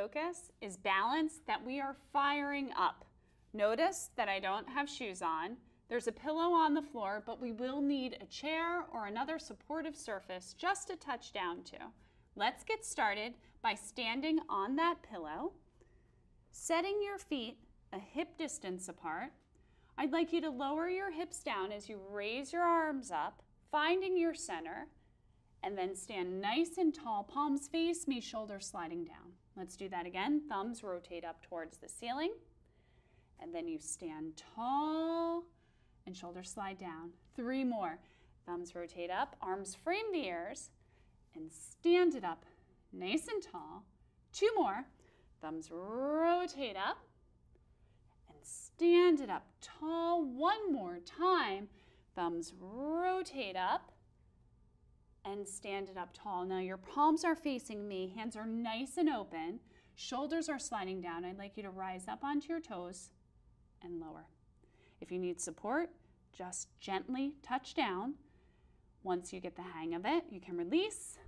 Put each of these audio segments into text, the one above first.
focus is balance that we are firing up. Notice that I don't have shoes on. There's a pillow on the floor, but we will need a chair or another supportive surface just to touch down to. Let's get started by standing on that pillow, setting your feet a hip distance apart. I'd like you to lower your hips down as you raise your arms up, finding your center, and then stand nice and tall, palms face me, shoulders sliding down. Let's do that again. Thumbs rotate up towards the ceiling. And then you stand tall and shoulders slide down. Three more. Thumbs rotate up, arms frame the ears, and stand it up nice and tall. Two more. Thumbs rotate up and stand it up tall. One more time. Thumbs rotate up and stand it up tall. Now your palms are facing me, hands are nice and open, shoulders are sliding down. I'd like you to rise up onto your toes and lower. If you need support, just gently touch down. Once you get the hang of it, you can release.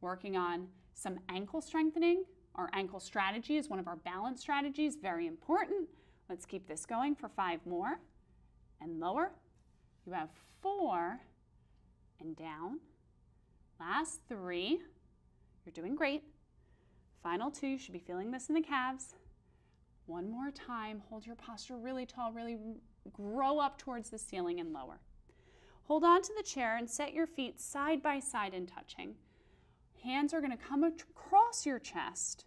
Working on some ankle strengthening. Our ankle strategy is one of our balance strategies, very important. Let's keep this going for five more. And lower. You have four and down. Last three. You're doing great. Final two, you should be feeling this in the calves. One more time, hold your posture really tall, really grow up towards the ceiling and lower. Hold on to the chair and set your feet side by side and touching. Hands are going to come across your chest.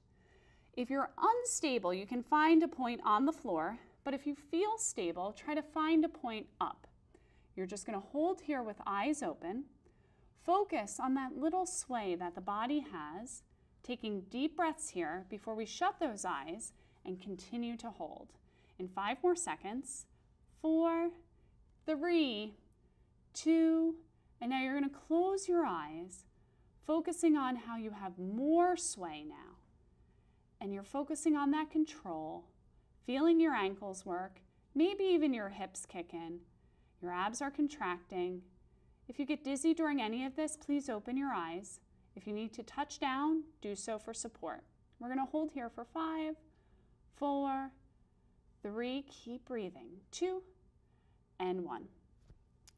If you're unstable, you can find a point on the floor, but if you feel stable, try to find a point up. You're just going to hold here with eyes open. Focus on that little sway that the body has, taking deep breaths here before we shut those eyes and continue to hold. In five more seconds, four, three, two, and now you're going to close your eyes, focusing on how you have more sway now. And you're focusing on that control, feeling your ankles work, maybe even your hips kick in. Your abs are contracting. If you get dizzy during any of this, please open your eyes. If you need to touch down, do so for support. We're going to hold here for five, four, three, keep breathing, two, and one.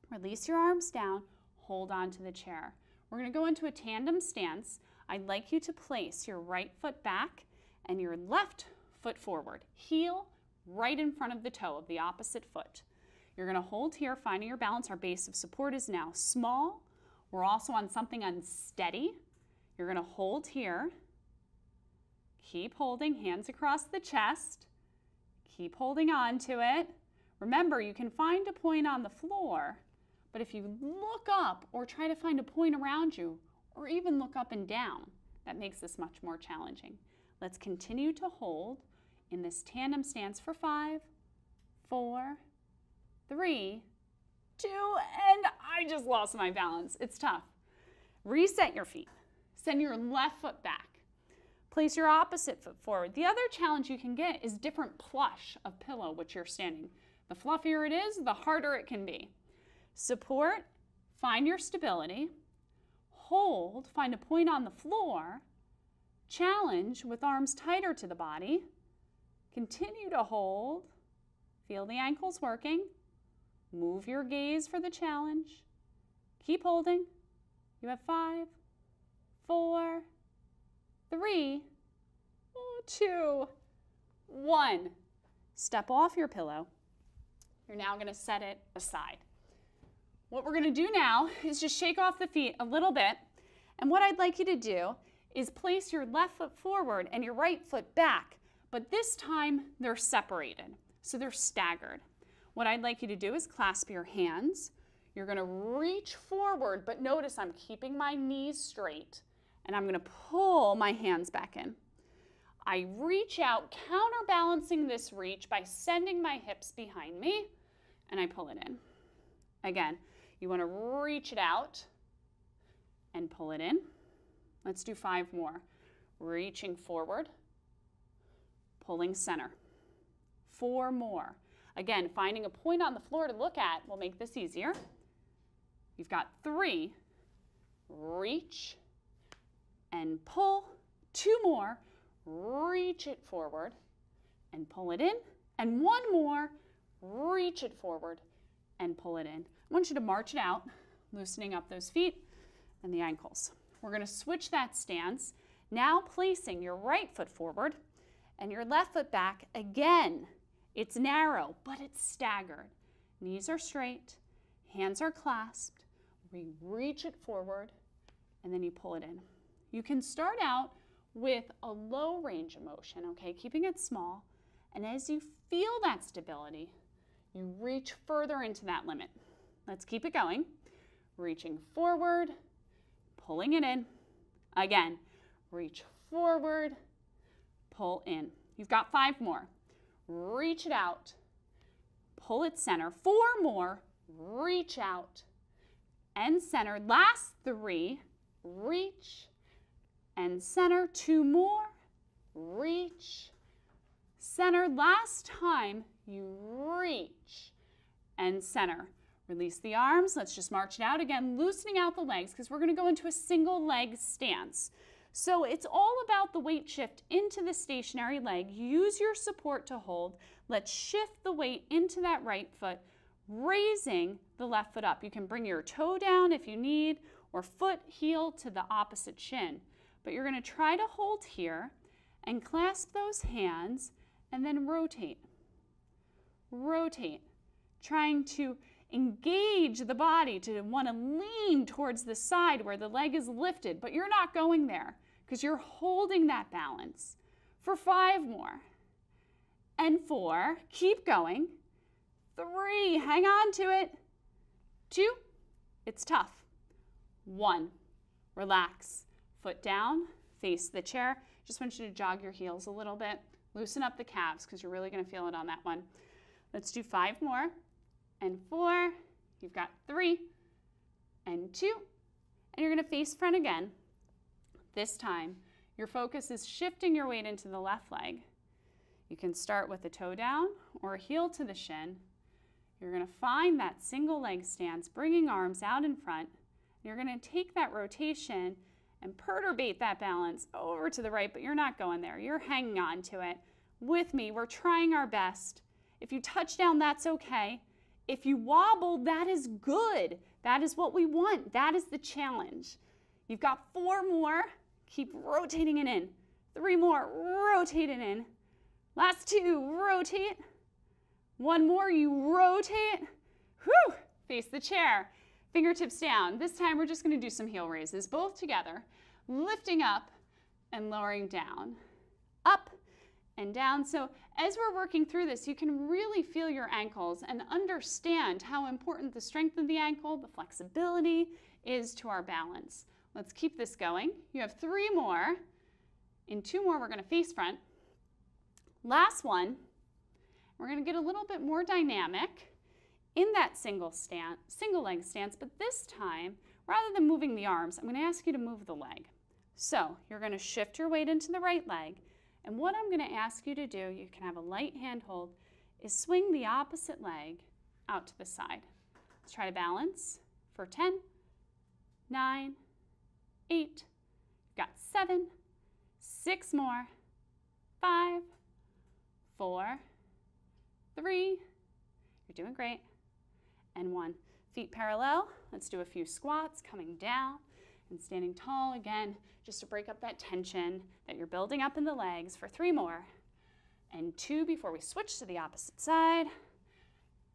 Release your arms down, hold on to the chair. We're going to go into a tandem stance. I'd like you to place your right foot back and your left foot forward, heel right in front of the toe of the opposite foot. You're going to hold here, finding your balance. Our base of support is now small. We're also on something unsteady. You're going to hold here. Keep holding, hands across the chest. Keep holding on to it. Remember, you can find a point on the floor, but if you look up or try to find a point around you, or even look up and down, that makes this much more challenging. Let's continue to hold in this tandem stance for five, four, three, two, and I just lost my balance. It's tough. Reset your feet. Send your left foot back. Place your opposite foot forward. The other challenge you can get is different plush of pillow which you're standing. The fluffier it is, the harder it can be. Support, find your stability, hold, find a point on the floor, challenge with arms tighter to the body, continue to hold, feel the ankles working, move your gaze for the challenge, keep holding. You have five, four, three, two, one. Step off your pillow. You're now going to set it aside. What we're going to do now is just shake off the feet a little bit. And what I'd like you to do is place your left foot forward and your right foot back. But this time they're separated, so they're staggered. What I'd like you to do is clasp your hands. You're going to reach forward, but notice I'm keeping my knees straight and I'm going to pull my hands back in. I reach out, counterbalancing this reach by sending my hips behind me, and I pull it in. Again, you want to reach it out and pull it in. Let's do five more. Reaching forward, pulling center. Four more. Again, finding a point on the floor to look at will make this easier. You've got three. Reach, and pull. Two more. reach it forward and pull it in. And one more, reach it forward and pull it in. I want you to march it out, loosening up those feet and the ankles. We're going to switch that stance, now placing your right foot forward and your left foot back again. It's narrow, but it's staggered. Knees are straight, hands are clasped. We reach it forward and then you pull it in. You can start out with a low range of motion, okay, keeping it small. And as you feel that stability, you reach further into that limit. Let's keep it going. Reaching forward, pulling it in. Again, reach forward, pull in. You've got five more. Reach it out, pull it center. Four more, reach out and center. Last three, reach and center. Two more, reach, center. Last time, you reach and center. Release the arms. Let's just march it out again, loosening out the legs because we're going to go into a single leg stance. So it's all about the weight shift into the stationary leg. Use your support to hold. Let's shift the weight into that right foot, raising the left foot up. You can bring your toe down if you need, or foot heel to the opposite shin. But you're going to try to hold here and clasp those hands and then rotate. Rotate, trying to engage the body to want to lean towards the side where the leg is lifted, but you're not going there because you're holding that balance for five more. And four, keep going. Three, hang on to it. Two, it's tough. One, relax. Foot down, face the chair. Just want you to jog your heels a little bit. Loosen up the calves because you're really going to feel it on that one. Let's do five more and four. You've got three and two. And you're going to face front again. This time, your focus is shifting your weight into the left leg. You can start with a toe down or a heel to the shin. You're going to find that single leg stance, bringing arms out in front. You're going to take that rotation and perturbate that balance over to the right, but you're not going there. You're hanging on to it. With me, we're trying our best. If you touch down, that's okay. If you wobble, that is good. That is what we want. That is the challenge. You've got four more. Keep rotating it in. Three more, rotate it in. Last two, rotate. One more, you rotate. Whew, face the chair. Fingertips down. This time we're just gonna do some heel raises, both together. Lifting up and lowering down. Up and down. So as we're working through this, you can really feel your ankles and understand how important the strength of the ankle, the flexibility is to our balance. Let's keep this going. You have three more. In two more, we're going to face front. Last one, we're going to get a little bit more dynamic in that single, stand, single leg stance, but this time, rather than moving the arms, I'm going to ask you to move the leg. So you're going to shift your weight into the right leg, and what I'm going to ask you to do, you can have a light hand hold, is swing the opposite leg out to the side. Let's try to balance for 10, 9, eight, got seven, six more, five, four, three, you're doing great, and one. Feet parallel, let's do a few squats, coming down and standing tall again, just to break up that tension that you're building up in the legs for three more, and two before we switch to the opposite side,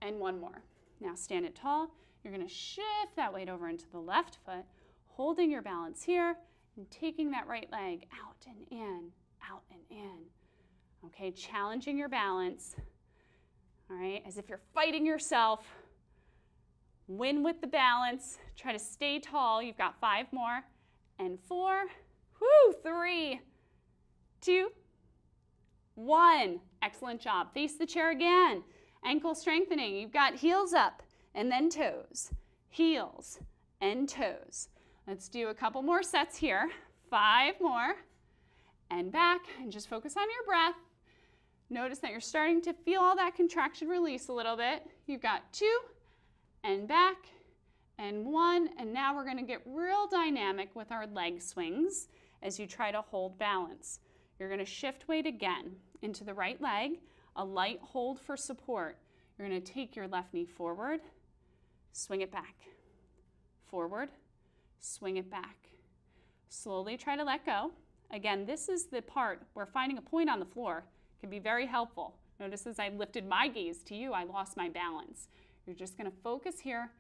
and one more. Now stand it tall, you're gonna shift that weight over into the left foot, holding your balance here and taking that right leg out and in, out and in. Okay, challenging your balance. All right, as if you're fighting yourself. Win with the balance. Try to stay tall. You've got five more. And four. Whoo, three, two, one. Excellent job. Face the chair again. Ankle strengthening. You've got heels up and then toes. Heels and toes. Let's do a couple more sets here. Five more. And back, and just focus on your breath. Notice that you're starting to feel all that contraction release a little bit. You've got two, and back, and one, and now we're gonna get real dynamic with our leg swings as you try to hold balance. You're going to shift weight again into the right leg, a light hold for support. You're going to take your left knee forward, swing it back, forward, swing it back. Slowly try to let go. Again, this is the part where finding a point on the floor can be very helpful. Notice as I lifted my gaze to you, I lost my balance. You're just gonna focus here.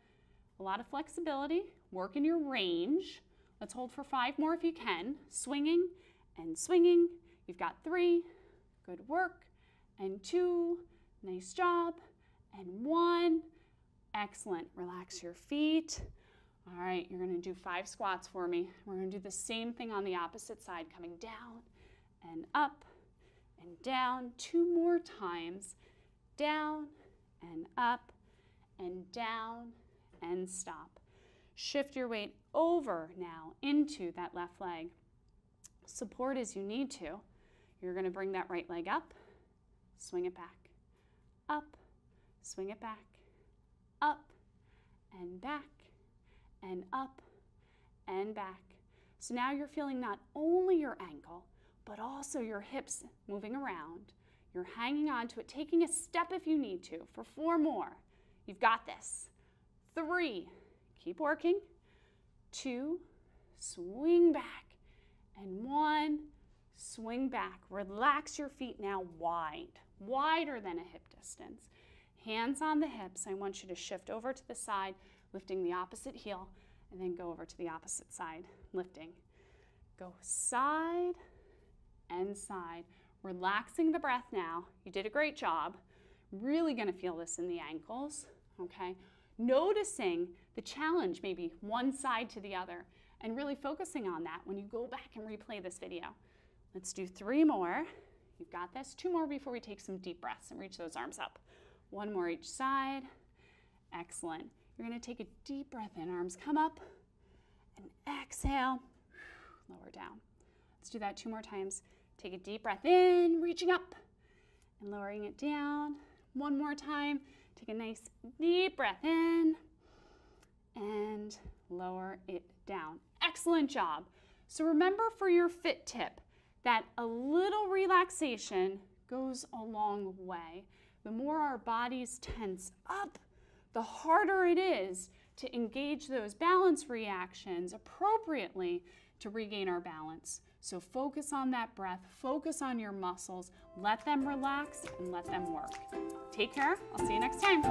A lot of flexibility, work in your range. Let's hold for five more if you can. Swinging and swinging. You've got three, good work, and two, nice job, and one, excellent. Relax your feet. All right, you're gonna do five squats for me. We're gonna do the same thing on the opposite side, coming down and up and down. Two more times. Down and up and down and stop. Shift your weight over now into that left leg. Support as you need to. You're gonna bring that right leg up, swing it back, up, swing it back, up and back and up and back. So now you're feeling not only your ankle, but also your hips moving around. You're hanging on to it, taking a step if you need to for four more. You've got this. Three, keep working. Two, swing back. And one, swing back. Relax your feet now wide, wider than a hip distance. Hands on the hips. I want you to shift over to the side lifting the opposite heel, and then go over to the opposite side, lifting. Go side and side, relaxing the breath now. You did a great job. Really gonna feel this in the ankles, okay? Noticing the challenge, maybe one side to the other, and really focusing on that when you go back and replay this video. Let's do three more. You've got this. Two more before we take some deep breaths and reach those arms up. One more each side. Excellent. You're to take a deep breath in, arms come up, and exhale, lower down. Let's do that two more times. Take a deep breath in, reaching up, and lowering it down. One more time. Take a nice deep breath in, and lower it down. Excellent job. So remember for your fit tip that a little relaxation goes a long way. The more our bodies tense up, the harder it is to engage those balance reactions appropriately to regain our balance. So focus on that breath, focus on your muscles, let them relax and let them work. Take care. I'll see you next time.